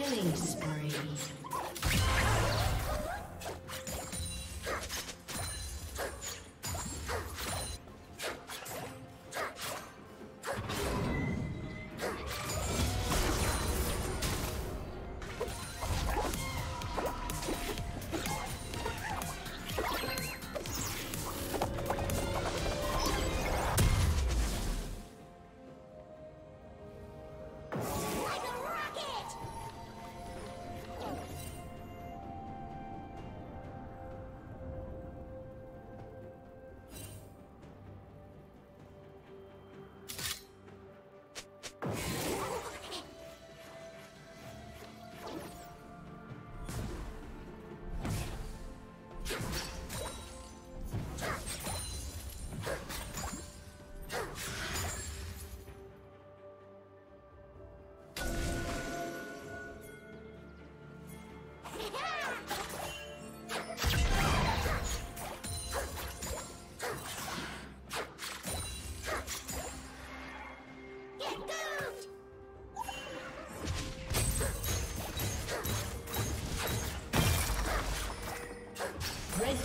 Killing spree.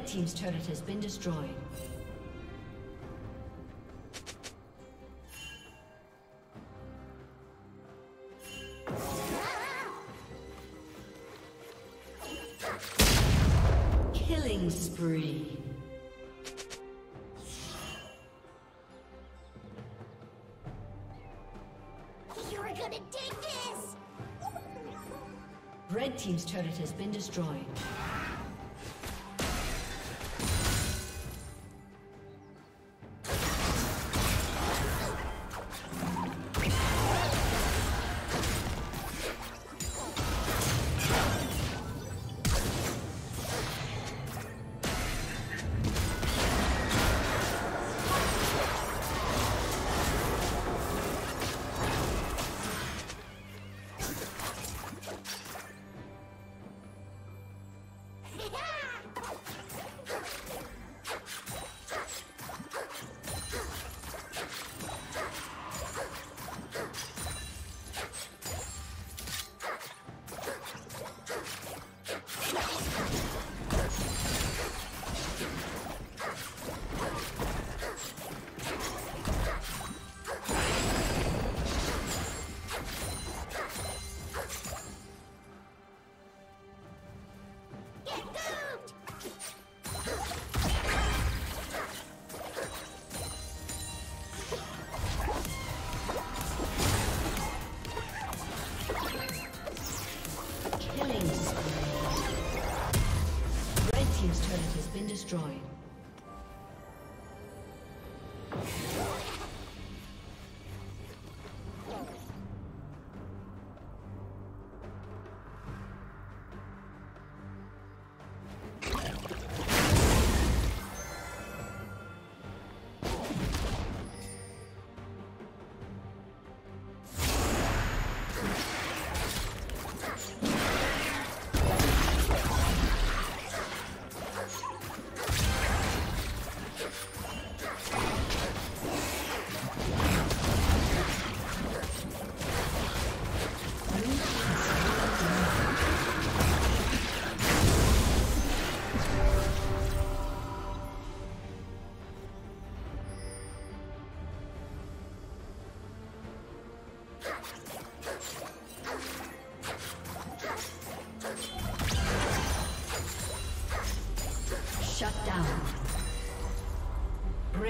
Red Team's turret has been destroyed. Killing spree. You're gonna dig this! Red Team's turret has been destroyed.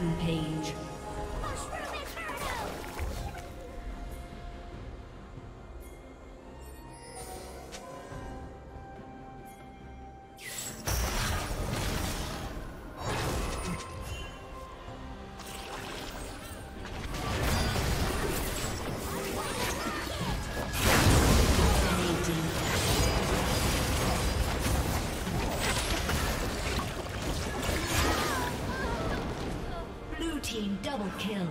Rampage. Kill.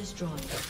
Destroyed.